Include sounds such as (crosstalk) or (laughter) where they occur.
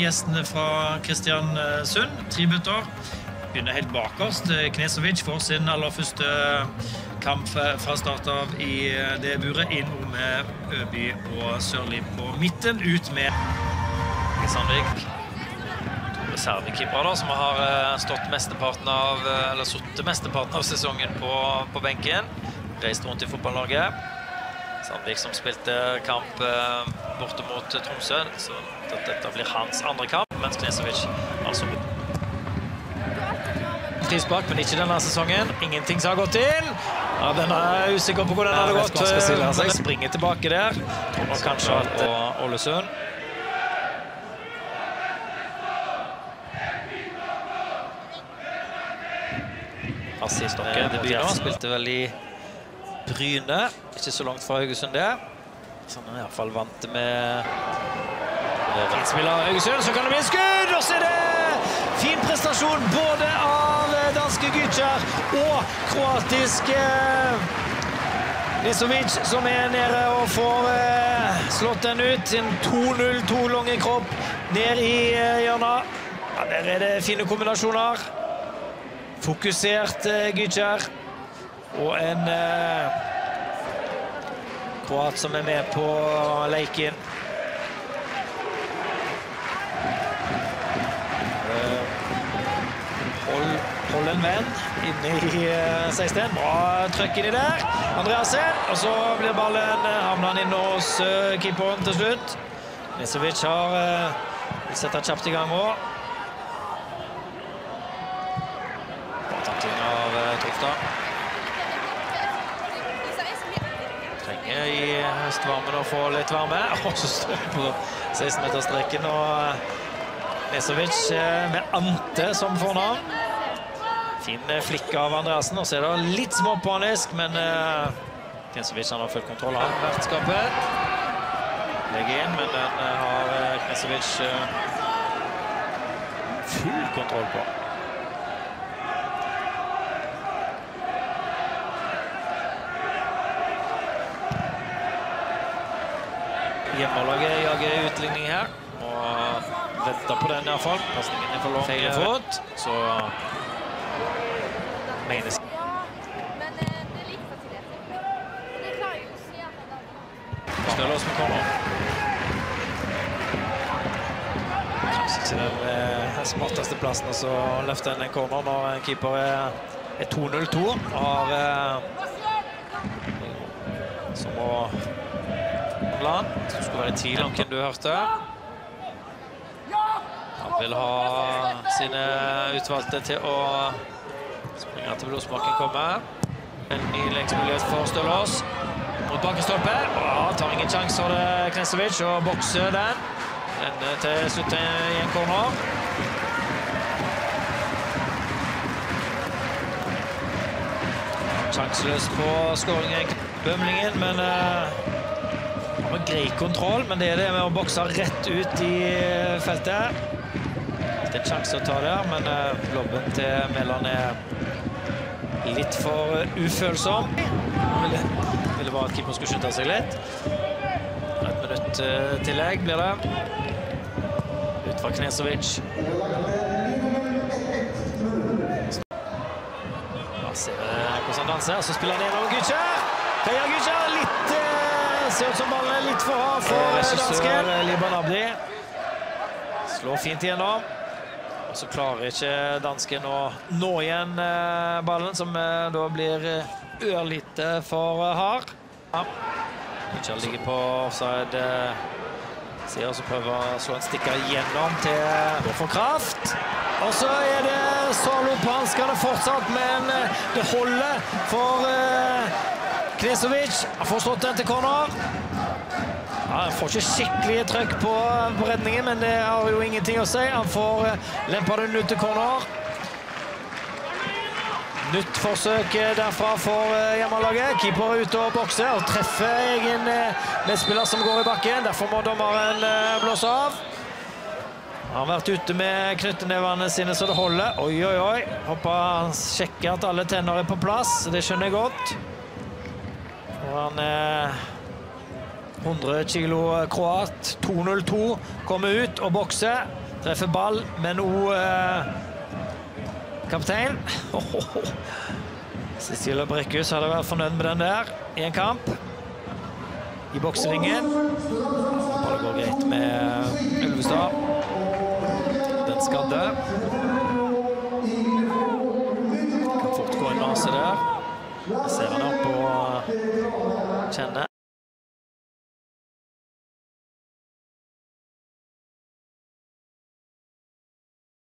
gjestene fra Kristiansund. Tributter. Begynner helt bakerst. Knesovic får sin aller første kamp fra start av i det buret. Inn med Øby og Sørli på midten. Ut med Sandvik. Reservekeepere som har eh, stått mesteparten av eller sittet mesteparten av sesongen på, på benken. Reist rundt i Fotball-Norge. Sandvik som spilte kamp eh, borte mot Tromsø, så dette blir hans andre kamp, mens Knesovic altså Frispark, men ikke denne sesongen. Ingenting som har gått inn. Ja, den er usikker på hvordan den hadde gått. Men springer tilbake der. Og kanskje at Ålesund. Pass i. Det begynner. Spilte vel i Bryne. Ikke så langt fra Haugesund, det. Så han er iallfall vant med Finspiller Haugesund, så kan det bli skudd! Og så er det fin prestasjon både av danske Gytjar og kroatiske Nisovic, som er nede og får eh, slått den ut. En 2-0-2 lange kropp ned i eh, hjørnet. Ja, der er det fine kombinasjoner. Fokusert eh, Gytjar. Og en eh, kroat som er med på leiken. Hold, hold en venn inne i 16. Bra trøkk inni der. Andreasen. Og så blir ballen havna inn hos keeperen til slutt. Nisovic har vil sette kjapt i gang òg. Bra takling av Tofta. Trenger i høstvarmen og få litt varme. (laughs) Og så står på 16-meterstreken og Nesovic med Ante som fornavn. Fin flikke av Andreassen. Og så er det litt småpanisk, men Nesovic har full kontroll av vertskapet. Legger inn, men den har Knesovic full kontroll på. Hjemmelaget jager utligning her. Og venter på den i hvert fall. Passningen er for lang. Feil fot. Så menes Stølås med kommer. Kanskje ikke den eh, smarteste plassen å løfte en corner når en keeper er, er 2-0-2. Har eh, som må Land, Det skulle være tvil om hvem du hørte. Han vil ha sine utvalgte til å springe til blodsmaken kommer. En ny lengsmulighet for Stølås. Mot bakenstolpe. Han tar ingen sjanse for det Knesovic og bokser den. Ende til slutt i en corner. Sjanseløs på skåringen Bømlingen, men han har grei kontroll, men det er det med å bokse rett ut i feltet. Det er en sjanse å ta der, men uh, lobben til Melland er litt for ufølsom. Ville, ville bare at keeper skulle skynde seg litt. Et minutt tillegg blir det. Ut fra Knesovic. Da ser vi hvordan han danser, så spiller han gjennom Gytjar. Høyre Gytjar litt Ser ut som ballen er litt for hard for dansken. Liban Abdi slår fint igjennom. Og så klarer ikke dansken å nå igjen ballen, som da blir ørlite for hard. Ja. Gytjar ligger på offside. Sier så prøver å slå en stikker gjennom til Går for kraft. Og så er det Salo på hanskene fortsatt, men det holder for Knesovic. Han får slått den til corner. Han får ikke skikkelig trøkk på, redningen, men det har jo ingenting å si. Han får lempa den ut til corner. Nytt forsøk derfra for hjemmelaget. Keeper er ute og bokser og treffer egen medspiller som går i bakken. Derfor må dommeren blåse av. Han har vært ute med knyttenevene sine så det holder. Oi, oi, oi. Håper han sjekker at alle tenner er på plass. Det skjønner jeg godt. Han er 100 kilo kroat. 2-0-2 kommer ut og bokser. Treffer ball, men òg eh, kaptein. (laughs) Cecilia Brekkhus hadde vært fornøyd med den der i en kamp. I bokseringen. Håper det går greit med Ulvestad. Den skadde. Kan fort gå en nase der. Jeg ser han opp og kjenner.